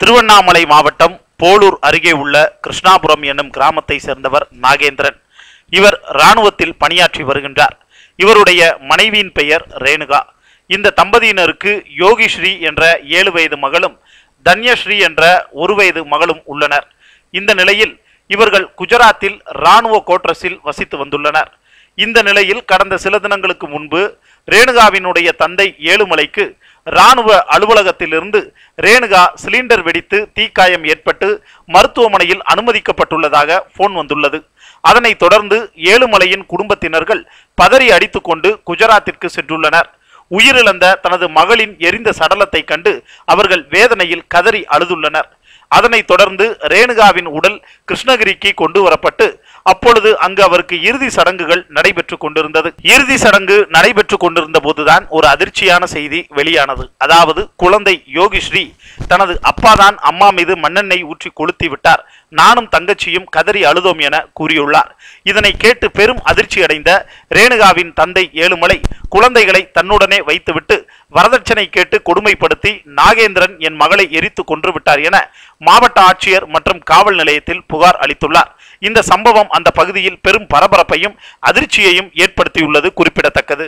திருவண்ணாமலை மாவட்டம் போலூர் அருகே உள்ள கிருஷ்ணாபுரம் என்னும் கிராமத்தை சேர்ந்தவர் நாகேந்திரன். இவர் இராணுவத்தில் பணியாற்றி வருகின்றார். இவருடைய மனைவியின் பெயர் ரேணுகா. இந்த தம்பதியினருக்கு யோகிஸ்ரீ என்ற ஏழு வயது மகளும் தன்யஸ்ரீ என்ற ஒரு வயது மகளும் உள்ளனர். இந்த நிலையில் இவர்கள் குஜராத்தில் இராணுவ கோட்ரஸில் வசித்து வந்துள்ளனர். இந்த நிலையில் கடந்த சில தினங்களுக்கு முன்பு ரேணுகாவினுடைய தந்தை ஏழுமலைக்கு இராணுவ அலுவலகத்திலிருந்து ரேணுகா சிலிண்டர் வெடித்து தீக்காயம் ஏற்பட்டு மருத்துவமனையில் அனுமதிக்கப்பட்டுள்ளதாக போன் வந்துள்ளது. அதனைத் தொடர்ந்து ஏழுமலையின் குடும்பத்தினர்கள் பதறி அடித்துக்கொண்டு குஜராத்திற்கு சென்றுள்ளனர். உயிரிழந்த தனது மகளின் எரிந்த சடலத்தை கண்டு அவர்கள் வேதனையில் கதறி அழுதுள்ளனர். அதனைத் தொடர்ந்து ரேணுகாவின் உடல் கிருஷ்ணகிரிக்கு கொண்டு வரப்பட்டு அப்பொழுது அங்கு அவருக்கு இறுதி சடங்குகள் நடைபெற்று கொண்டிருந்தது. இறுதி சடங்கு நடைபெற்று கொண்டிருந்த போதுதான் ஒரு அதிர்ச்சியான செய்தி வெளியானது. அதாவது குழந்தை யோகிஸ்ரீ தனது அப்பாதான் அம்மா மீது மண்ணெண்ணெய் ஊற்றி கொளுத்தி விட்டார். நானும் தங்கச்சியும் கதறி அழுதோம் என கூறியுள்ளார். இதனை கேட்டு பெரும் அதிர்ச்சி அடைந்த ரேணுகாவின் தந்தை ஏழுமலை குழந்தைகளை தன்னுடனே வைத்துவிட்டு வரதட்சணை கேட்டு கொடுமைப்படுத்தி நாகேந்திரன் என் மகளை எரித்து கொன்று விட்டார் என மாவட்ட ஆட்சியர் மற்றும் காவல் நிலையத்தில் புகார் அளித்துள்ளார். இந்த சம்பவம் அந்த பகுதியில் பெரும் பரபரப்பையும் அதிர்ச்சியையும் ஏற்படுத்தியுள்ளது குறிப்பிடத்தக்கது.